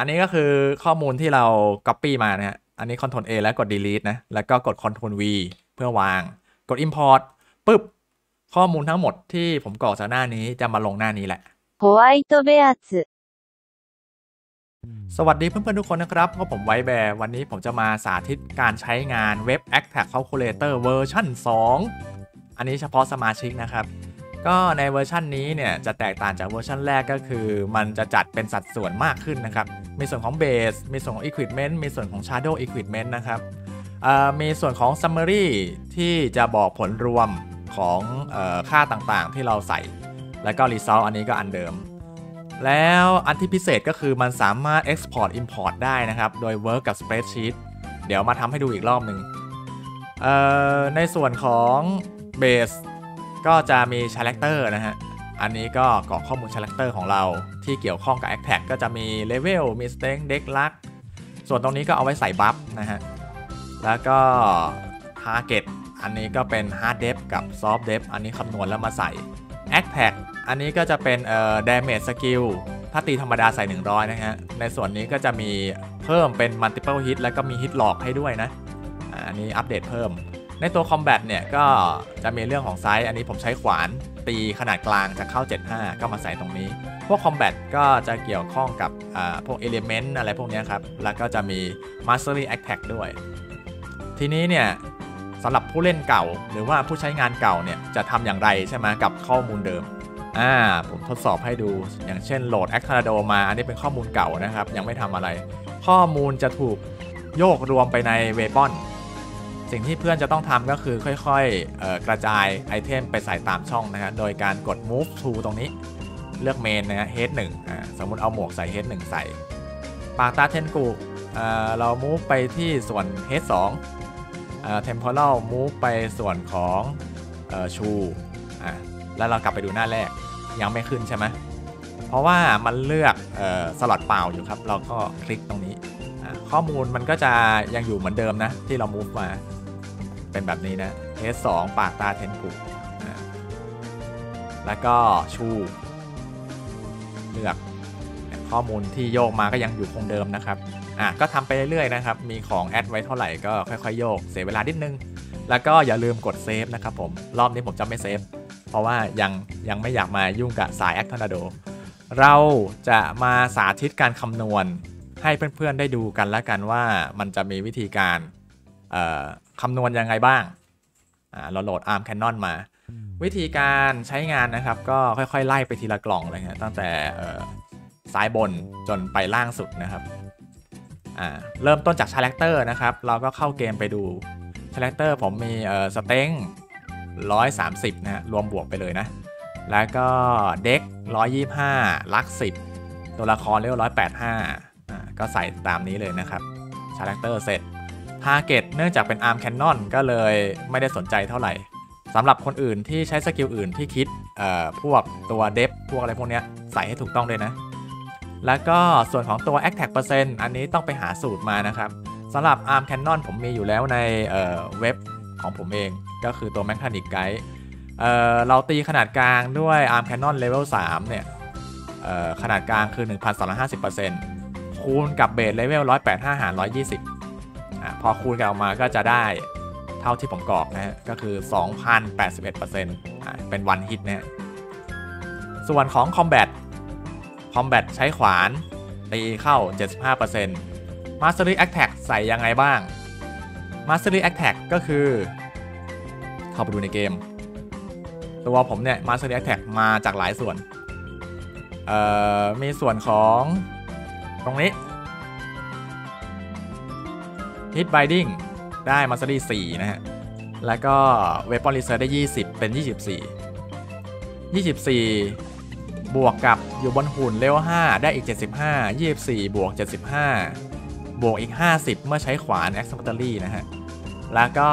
อันนี้ก็คือข้อมูลที่เรา Copy มานะฮะ อันนี้ Ctrl A แล้วกด Delete นะ แล้วก็กด Ctrl V เพื่อวาง กด Import ปุ๊บ ข้อมูลทั้งหมดที่ผมกรอกจากหน้านี้จะมาลงหน้านี้แหละ White Bears สวัสดีเพื่อนๆทุกคนนะครับก็ผม White Bears วันนี้ผมจะมาสาธิตการใช้งานเว็บ a c t a c Calculator เวอร์ชัน2 อันนี้เฉพาะสมาชิกนะครับ ก็ในเวอร์ชันนี้เนี่ยจะแตกต่างจากเวอร์ชันแรกก็คือ มันจะจัดเป็นสัดส่วนมากขึ้นนะครับ มีส่วนของ Base มีส่วนของ Equipment มีส่วนของ Shadow Equipment นะครับมีส่วนของ Summary ที่จะบอกผลรวมของออค่าต่างๆ ที่เราใส่ แล้วก็ Result อันนี้ก็อันเดิม แล้วอันที่พิเศษก็คือมันสามารถ Export Import ได้นะครับ โดย Work กับ Spreadsheet เดี๋ยวมาทำให้ดูอีกรอบหนึ่งในส่วนของ Base ก็จะมี Character นะฮะ อันนี้ก็กรอกข้อมูล Character ของเราที่เกี่ยวข้องกับ a c t a g ก็จะมี Level มี Strength Deck Luck ส่วนตรงนี้ก็เอาไว้ใส่บัฟนะฮะ แล้วก็ Target อันนี้ก็เป็น Hard Dep กับ Soft Dep อันนี้คำนวณแล้วมาใส่ a c t a g อันนี้ก็จะเป็นเอ่อ damage skill ถ้าตีธรรมดาใส่ 100 นะฮะ ในส่วนนี้ก็จะมีเพิ่มเป็น multiple hit แล้วก็มี hit lock ให้ด้วยนะ อันนี้อัปเดตเพิ่ม ในตัว combat เนี่ยก็จะมีเรื่องของไซส์อันนี้ผมใช้ขวานตีขนาดกลางจะเข้า 75 ก็มาใส่ตรงนี้ พวก combat ก็จะเกี่ยวข้องกับพวก element อะไรพวกนี้ครับ แล้วก็จะมี mastery attack ด้วย ทีนี้เนี่ยสำหรับผู้เล่นเก่าหรือว่าผู้ใช้งานเก่าเนี่ยจะทำอย่างไรใช่ไหมกับข้อมูลเดิมอ่าผมทดสอบให้ดูอย่างเช่นโหลด a c t o r n a d o มา อันนี้เป็นข้อมูลเก่านะครับ ยังไม่ทำอะไร ข้อมูลจะถูกโยกรวมไปในเวปอน สิ่งที่เพื่อนจะต้องทำก็คือค่อยๆกระจายไอเทมไปใส่ตามช่องนะฮะโดยการกด move to ตรงนี้ เลือกเมนนะฮะ head 1อ่าสมมติเอาหมวกใส่ head 1 ใส่ ปากตาเทนกุอ่าเรา move ไปที่ส่วน head 2อ่า temporal move ไปส่วนของเอ่อชูอ่าแล้วเรากลับไปดูหน้าแรกยังไม่ขึ้นใช่ไหมเพราะว่ามันเลือกออสล็อตเปล่าอยู่ครับ เราก็คลิกตรงนี้ข้อมูลมันก็จะยังอยู่เหมือนเดิมนะ ที่เรา move มา เป็นแบบนี้นะ S2 ปากตาเทนกุแล้วก็ชูเลือกข้อมูลที่โยกมาก็ยังอยู่คงเดิมนะครับอะก็ทำไปเรื่อยๆนะครับ มีของแอดไว้เท่าไหร่ก็ค่อยๆโยก เสียเวลานิดนึง แล้วก็อย่าลืมกดเซฟนะครับผม รอบนี้ผมจะไม่ save เพราะว่ายังยังไม่อยากมายุ่งกับสาย Axe Tornado เราจะมาสาธิตการคำนวณให้เพื่อนๆได้ดูกันแล้วกันว่ามันจะมีวิธีการ คำนวณยังไงบ้างเราโหลด Arm Cannon มา วิธีการใช้งานนะครับ ก็ค่อยๆ ไล่ไปทีละกล่องเลยฮะตั้งแต่ซ้ายบนจนไปล่างสุดนะครับเริ่มต้นจาก character นะครับ เราก็เข้าเกมไปดูcharacter ผมมี strength 130 นะฮะรวมบวกไปเลยนะ แล้วก็ Dex 125 Luk 10 ตัวละครเรียกว่า185อ่าก็ใส่ตามนี้เลยนะครับ character เสร็จ target เนื่องจากเป็น Arm Cannon ก็เลยไม่ได้สนใจเท่าไหร่สำหรับคนอื่นที่ใช้ skill อื่นที่คิดพวกตัว def พวกอะไรพวกเนี้ยใส่ให้ถูกต้องด้วยนะ แล้วก็ส่วนของตัว a c t a g เปอร์เซ็นต์อันนี้ต้องไปหาสูตรมานะครับสำหรับ ARM Canon ผมมีอยู่แล้วในเเว็บของผมเองก็คือตัว Mechanic Guide เเราตีขนาดกลางด้วย ARM Canon Level 3 เนี่ยเอ่อขนาดกลางคือ 1,250%คูณกับเบสเลเวล185หาร120 อ่าพอคูณกันออกมาก็จะได้เท่าที่ผมกรอกนะฮะก็คือ 2,081%อ่าเป็นวันฮิตนะส่วนของ Combat Combat ใช้ขวานตีเข้า 75% Mastery Attack ใส่ยังไงบ้าง Mastery Attack ก็คือเข้าไปดูในเกม ตัวผมเนี่ย Mastery Attack มาจากหลายส่วน เอ่อ มีส่วนของตรงนี้ Hit Binding ได้ Mastery 4นะฮะ แล้วก็ Weapon Reserve ได้ 20 เป็น 24 24 บวกกับอยู่บนหุ่นเลเวล5ได้อีก 75 24 บวก 75 บวกอีก 50 เมื่อใช้ขวาน Acceleratory นะฮะ แล้วก็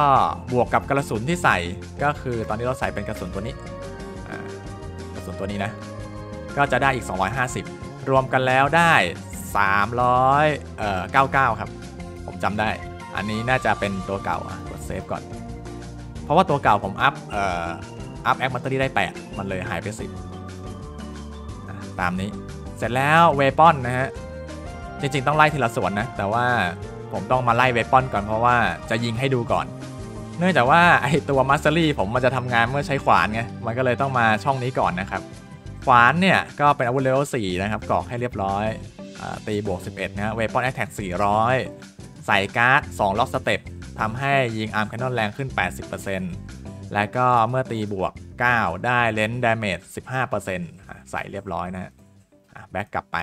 บวกกับกระสุนที่ใส่ก็คือตอนนี้เราใส่เป็นกระสุนตัวนี้กระสุนตัวนี้นะ ก็จะได้อีก 250 รวมกันแล้วได้ 300เอ่อ99 ครับ ผมจำได้ อันนี้น่าจะเป็นตัวเก่ากดเซฟก่อน เพราะว่าตัวเก่าผมอัพเอ่ออัพ Axe Mastery ได้ 8 มันเลยหายไป10ตามนี้ เสร็จแล้ว weapon นะฮะ จริงๆต้องไล่ทีละส่วนนะ แต่ว่าผมต้องมาไล่ weapon ก่อนเพราะว่าจะยิงให้ดูก่อน เนื่องจากว่าไอตัว mastery ผมมันจะทำงานเมื่อใช้ขวานไง มันก็เลยต้องมาช่องนี้ก่อนนะครับ ขวานเนี่ยก็เป็นอาวุธเลเวล4นะครับกรอกให้เรียบร้อยอตีบวก 11นะ weapon attack 400 ใส่การ์ด2 Rock Step ทำให้ยิง Arm Cannon แรงขึ้น 80%และก็เมื่อตีบวก 9 ได้ range damage 15%ใส่เรียบร้อยนะ back กลับไป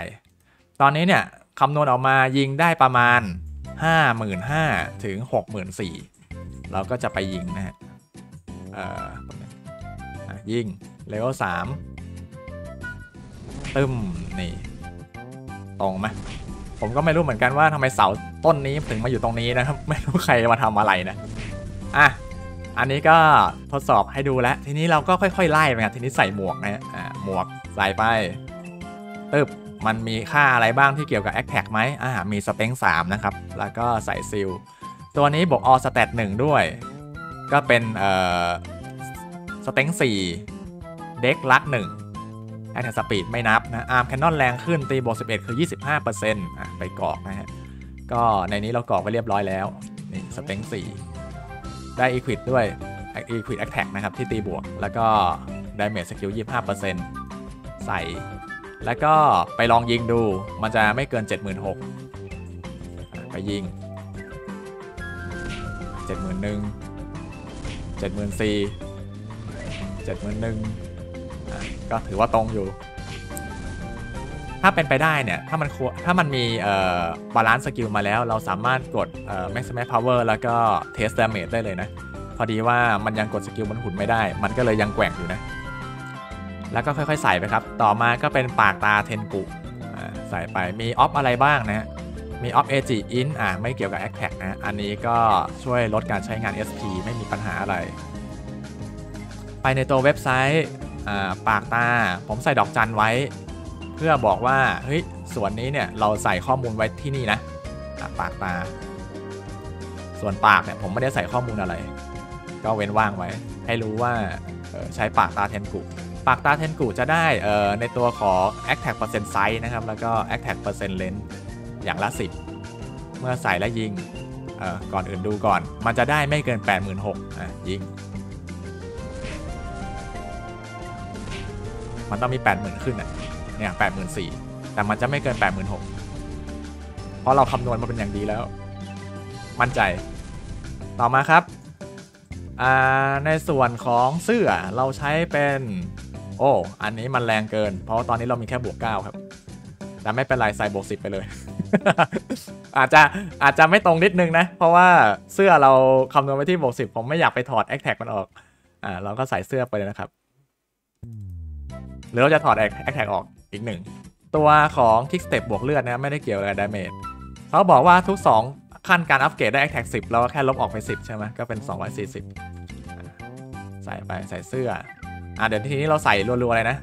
ตอนนี้เนี่ยคำนวณออกมายิงได้ประมาณ 55,000ถึง 64,000 เราก็จะไปยิงนะฮะยิงเลเวล3ตึมนี่ ตรงไหม ผมก็ไม่รู้เหมือนกันว่าทำไมเสาต้นนี้ถึงมาอยู่ตรงนี้นะครับ ไม่รู้ใครมาทำอะไรนะอะอันนี้ก็ทดสอบให้ดูแล้ว ทีนี้เราก็ค่อยๆไล่ไปครับทีนี้ใส่หมวกนะอ่าหมวกใส่ไปตึบมันมีค่าอะไรบ้างที่เกี่ยวกับ a อ t แท็กไหมอ่ามีสเต็ง3นะครับ แล้วก็ใส่ซิลตัวนี้บวกออสเตตหนึ่งด้วย ก็เป็นเอ่อสเต็ง4เด็กลักหนึ่ง แอคแทสปีดไม่นับนะอาร์มแคนนอนแรงขึ้นตีบวก11 คือ 25%อะไปกรอกนะฮะ ก็ในนี้เรากรอกไปเรียบร้อยแล้ว นี่สเต็ง4ได้อีควิดด้วยอีควิดแอคแท็กนะครับ ที่ตีบวก แล้วก็ได้เมจสกิล25%ใส่ แล้วก็ไปลองยิงดูมันจะไม่เกิน 76,000ไปยิง 71,000 74,000 71,000 ก็ถือว่าตรงอยู่ ถ้าเป็นไปได้เนี่ย ถ้ามันถ้ามันมี balance skill มาแล้ว เราสามารถกด maximum power แล้วก็ test damage ได้เลยนะ พอดีว่ามันยังกด skill บนหุ่นไม่ได้ มันก็เลยยังแกว่งอยู่นะ แล้วก็ค่อยๆใส่ไปครับ ต่อมาก็เป็นปากตาเทนกุใส่ไปมี op อะไรบ้างนะมี op AGI INT อ่าไม่เกี่ยวกับ attack นะ อันนี้ก็ช่วยลดการใช้งาน SP ไม่มีปัญหาอะไร ไปในตัวเว็บไซต์ ปากตาผมใส่ดอกจันไว้ เพื่อบอกว่าเฮ้ยส่วนนี้เนี่ยเราใส่ข้อมูลไว้ที่นี่นะปากตา ส่วนปากเนี่ยผมไม่ได้ใส่ข้อมูลอะไร ก็เว้นว่างไว้ ให้รู้ว่าใช้ปากตาเทนกุปากตาเทนกูจะได้ในตัวของ Attack Percent Size นะครับ แล้วก็ Attack Percent Length อย่างละ 10 เมื่อใส่และยิงก่อนอื่นดูก่อน มันจะได้ไม่เกิน 86,000อะยิง มันต้องมี 80,000 ขึ้นอะเนี่ย84,000แต่มันจะไม่เกิน 86,000 เพราะเราคำนวณมาเป็นอย่างดีแล้ว มั่นใจต่อมาครับ ในส่วนของเสื้อเราใช้เป็น โอ้ อันนี้มันแรงเกิน เพราะตอนนี้เรามีแค่บวก 9 ครับ แต่ไม่เป็นไรใส่บวก 10 ไปเลย อาจจะอาจจะไม่ตรงนิดนึงนะ เพราะว่าเสื้อเราคำนวณไว้ที่บวก 10 ผมไม่อยากไปถอด attack มันออก อ่าเราก็ใส่เสื้อไปเลยนะครับ หรือเราจะถอด attack ออกอีกหนึ่งตัวของ Kick Step บวกเลือดนะไม่ได้เกี่ยวกับ damage เขาบอกว่าทุก 2 ขั้นการอัปเกรดได้ attack 10เราแค่ลบออกไป 10 ใช่ไหมก็เป็น 240 ใส่ไปใส่เสื้ออะเดี๋ยวทีนี้เราใส่รัวๆเลยนะ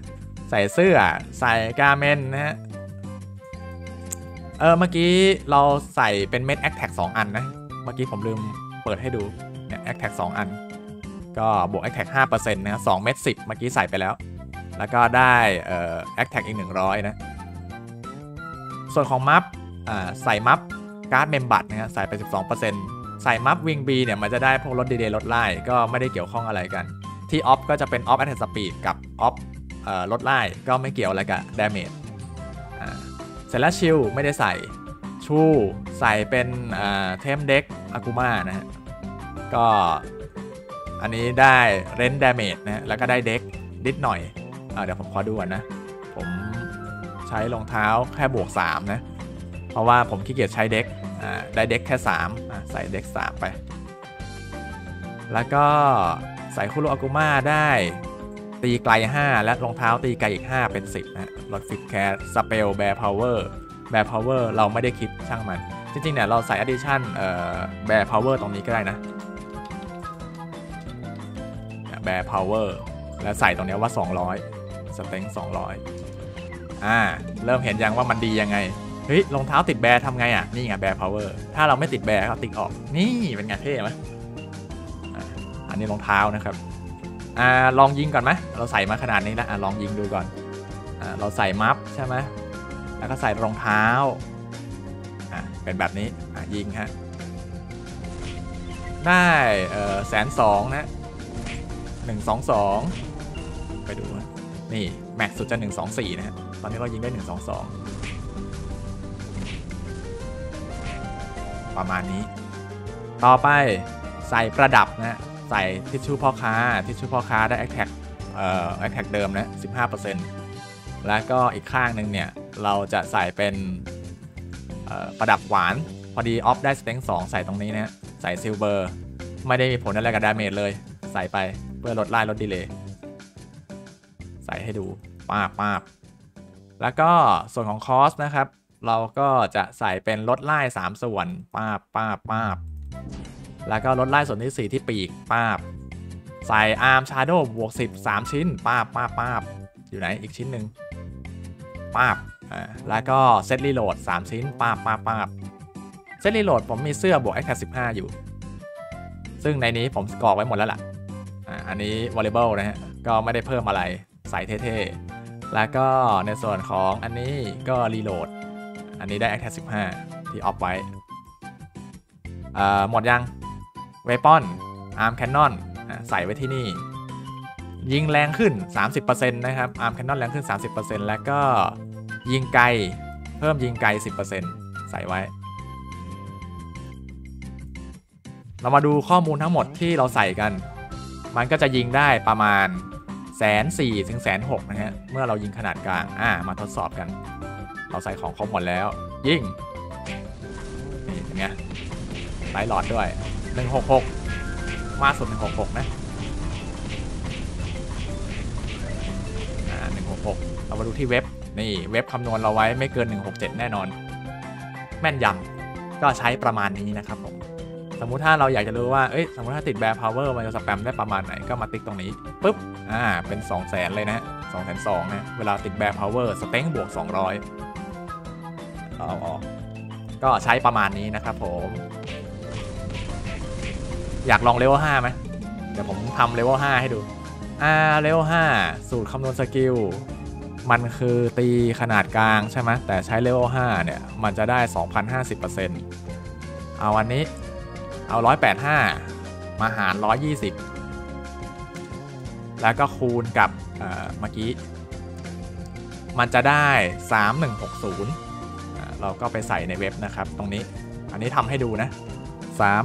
ใส่เสื้อใส่ garment นะฮะเออเมื่อกี้เราใส่เป็นเม็ด attack สองอันนะ เมื่อกี้ผมลืมเปิดให้ดูเนี่ย attack สองอัน ก็บวก attack ห้าเปอร์เซ็นต์นะสองเม็ดสิบเมื่อกี้ใส่ไปแล้ว แล้วก็ได้ attack อีกหนึ่งร้อยนะ ส่วนของมัฟใส่มัฟการ์ดเมมบัตนะฮะใส่ไป 12%ใส่มัฟวิงบีเนี่ยมันจะได้พวกรถดีเดย์รถไล่ก็ไม่ได้เกี่ยวข้องอะไรกัน ที่ออฟก็จะเป็นออฟแอตแทกสปีดกับออฟลดไล่ก็ไม่เกี่ยวอะไรกับดาเมจเสร็จแล้วชิลไม่ได้ใส่ชูใส่เป็นเทมเด็กอากูมานะฮะก็อันนี้ได้เรนดาเมจนะแล้วก็ได้เด็กนิดหน่อย เดี๋ยวผมขอดูก่อนนะ ผมใช้รองเท้าแค่บวก 3 นะ เพราะว่าผมขี้เกียจใช้ dex ได้ dex แค่ 3 ใส่ dex 3 ไป แล้วก็ใส่คุโรอากุมาได้ตีไกล 5 และรองเท้าตีไกลอีก 5 เป็น 10 นะลด fix cast spell bear power bear power เราไม่ได้คิดช่างมัน จริงๆเนี่ยเราใส่ addition bear power ตรงนี้ก็ได้นะbear power แล้วใส่ตรงนี้ว่า 200 str 200อ่า เริ่มเห็นยังว่ามันดียังไง เฮ้ยรองเท้าติด bear ทำไงอะ นี่ไง bear power ถ้าเราไม่ติด bear ก็ติ๊กออก นี่เป็นไงเท่ไหมอันนี้รองเท้านะครับ อ่าลองยิงก่อนไหมเราใส่มาขนาดนี้แล้วอ่าลองยิงดูก่อน อ่าเราใส่ muff ใช่ไหมแล้วก็ใส่รองเท้า อะเป็นแบบนี้ อะยิงฮะ ได้เอ่อแสนสองนะหนึ่งสองสองไปดูนะ นี่ max สุดจะหนึ่งสองสี่นะฮะ ตอนนี้เรายิงได้หนึ่งสองสองประมาณนี้ ต่อไปใส่ประดับนะใส่ทิชชู่พ่อค้า ทิชชู่พ่อค้าได้ attack เอ่อ attack เดิมนะ 15%แล้วก็อีกข้างหนึ่งเนี่ย เราจะใส่เป็นประดับหวาน พอดีออฟได้สเต็งสองใส่ตรงนี้นะใส่ซิลเวอร์ ไม่ได้มีผลอะไรกับดาเมจเลย ใส่ไปเพื่อลดไล่ลดดีเลย์ ส่ให้ดูป้าป้าแล้วก็ส่วนของคอสนะครับ เราก็จะใส่เป็นลดไล่3ส่วนป้าป้าป้าแล้วก็ลดไล่ส่วนที่ 4 ที่ปีกป้าใส่อาร์มชาร์โดบวก10 3 ชิ้นป้าป้าป้าอยู่ไหนอีกชิ้นหนึ่งป้าบอ่าแล้วก็เซต reload 3ชิ้นป้าป้าป้าเซต reload ผมมีเสื้อบวก attack 15อยู่ ซึ่งในนี้ผมกรอกไว้หมดแล้วล่ะอ่าอันนี้วอลเลย์บอลนะฮะ ก็ไม่ได้เพิ่มอะไร ใส่เท่ๆ แล้วก็ในส่วนของอันนี้ก็ reload อันนี้ได้ a c t 15 ที่ออฟไว้หมดยัง weapon arm cannon ใส่ไว้ที่นี่ ยิงแรงขึ้น 30%นะครับอาร์มแคนนอนแรงขึ้น 30%แล้วก็ยิงไกล เพิ่มยิงไกล 10%ใส่ไว้ เรามาดูข้อมูลทั้งหมดที่เราใส่กัน มันก็จะยิงได้ประมาณ แสนสี่ถึงแสนหกนะฮะ เมื่อเรายิงขนาดกลาง อ่า มาทดสอบกัน เราใส่ของครบหมดแล้ว ยิง นี่เป็นไงไลท์หลอดด้วย 166 มาสุด 166 นะ อ่า 166 เรามาดูที่เว็บ นี่เว็บคำนวณเราไว้ไม่เกิน 167 แน่นอน แม่นยำก็ใช้ประมาณนี้นะครับผม สมมุติถ้าเราอยากจะรู้ว่าเอ้ยสมมติถ้าติด bear power มันจะสแปมได้ประมาณไหนก็มาติ๊กตรงนี้ปุ๊บอ่าเป็น 2 0 0 0 0 0เลยนะ2 2 0 0 0นะเวลาติด bear power str บวก 200เอาออกก็ใช้ประมาณนี้นะครับผม อยากลอง level 5ไหมเดี๋ยวผมทำ level 5ให้ดูอ่า level 5สูตรคำนวณ skill มันคือตีขนาดกลางใช่ไหมแต่ใช้เลเวล5เนี่ย มันจะได้ 2,050%เอาอันนี้ เอา 185 มาหาร 120 แล้วก็คูณกับเมื่อกี้ มันจะได้ 3160 เราก็ไปใส่ในเว็บนะครับ ตรงนี้ อันนี้ทำให้ดูนะ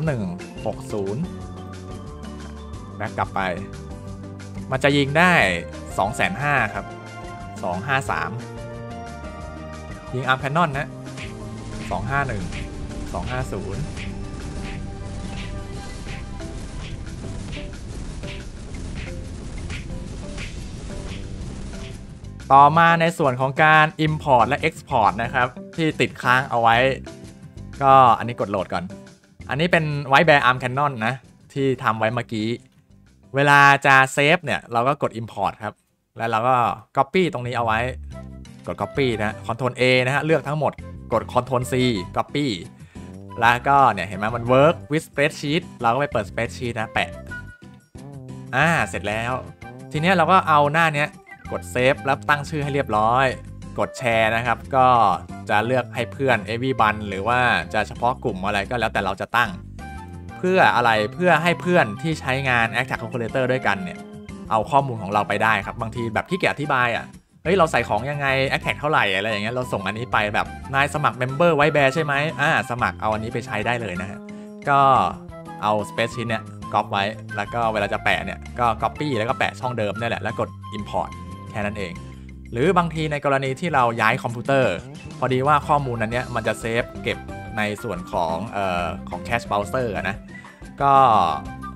3160 แบ็กกลับไป มันจะยิงได้2,500 ครับ 253 ยิงอาร์มแคนนอนนะ 251 250 ต่อมาในส่วนของการ Import และ Export นะครับ ที่ติดค้างเอาไว้ ก็อันนี้กดโหลดก่อน อันนี้เป็นไว้ bear arm cannon นะ ที่ทำไว้เมื่อกี้ เวลาจะ save เนี่ย เราก็กด Import ครับ แล้วเราก็ Copy ตรงนี้เอาไว้ กด Copy นะ Ctrl A นะฮะ เลือกทั้งหมด กด Ctrl C Copy แล้วก็เนี่ยเห็นไหมมัน Work with Spreadsheet เราก็ไปเปิด Spreadsheet นะแปะ อ่า เสร็จแล้ว ทีนี้เราก็เอาหน้าเนี้ย กดเซฟแล้วตั้งชื่อให้เรียบร้อย กดแชร์นะครับ ก็จะเลือกให้เพื่อน everyone หรือว่าจะเฉพาะกลุ่มอะไรก็แล้วแต่เราจะตั้ง เพื่ออะไรเพื่อให้เพื่อนที่ใช้งาน Act Calculator ด้วยกันเนี่ย เอาข้อมูลของเราไปได้ครับ บางทีแบบที่เกียจอธิบายอะเฮ้ยเราใส่ของยังไง Act เท่าไหร่อะไรอย่างเงี้ยเราส่งอันนี้ไปแบบนายสมัคร Member ไว้แบร์ใช่ไหมอ่าสมัครเอาอันนี้ไปใช้ได้เลยนะฮะก็เอา Spreadsheet เนี่ยก๊อปไว้แล้วก็เวลาจะแปะเนี่ยก็ Copy แล้วก็แปะช่องเดิมนี่แหละแล้วกด Import แค่นั้นเอง หรือบางทีในกรณีที่เราย้ายคอมพิวเตอร์ พอดีว่าข้อมูลนั้นเนี้ยมันจะ save เก็บในส่วนของเอ่อของ cache browser นะ ก็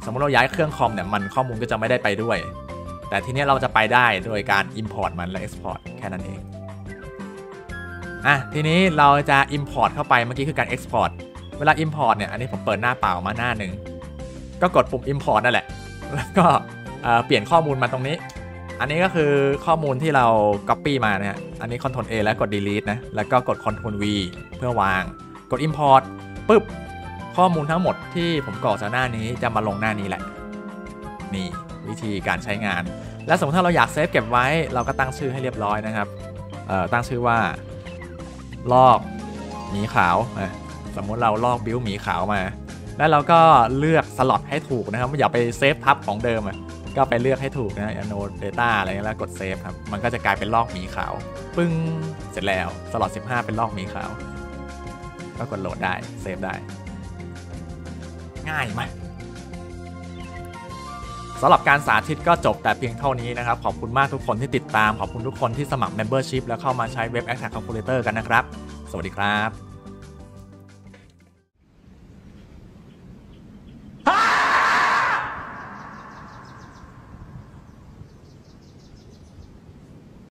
สมมติเราย้ายเครื่องคอมเนี่ยมันข้อมูลก็จะไม่ได้ไปด้วย แต่ทีนี้เราจะไปได้โดยการ Import มันและ Export แค่นั้นเองอะทีนี้เราจะ Import เข้าไปเมื่อกี้คือการ Export เวลา Import เนี่ยอันนี้ผมเปิดหน้าเปล่ามาหน้าหนึ่งก็กดปุ่ม Import นั่นแหละ แล้วก็เปลี่ยนข้อมูลมาตรงนี้ อันนี้ก็คือข้อมูลที่เรา Copy มานะฮะ อันนี้ Ctrl A แล้วกด Delete นะ แล้วก็กด Ctrl V เพื่อวาง กด Import ปึ๊บ ข้อมูลทั้งหมดที่ผมกรอกจากหน้านี้จะมาลงหน้านี้แหละ นี่วิธีการใช้งาน และสมมติถ้าเราอยากเซฟเก็บไว้ เราก็ตั้งชื่อให้เรียบร้อยนะครับเอ่อตั้งชื่อว่า ลอกหมีขาวอะสมมติเราลอกบิวหมีขาวมา แล้วเราก็เลือกสล็อตให้ถูกนะครับ อย่าไป save ทับของเดิมอะ ก็ไปเลือกให้ถูกนะ no data อะไรเงี้ยแล้วกด save ครับ มันก็จะกลายเป็นลอกหมีขาว ปึ้ง เสร็จแล้วสล็อต15 เป็นลอกหมีขาว ก็กดโหลดได้ save ได้ ง่ายไหมสำหรับการสาธิตก็จบแต่เพียงเท่านี้นะครับ ขอบคุณมากทุกคนที่ติดตาม ขอบคุณทุกคนที่สมัคร Membership แล้วเข้ามาใช้เว็บ Attack Calculator กันนะครับ สวัสดีครับ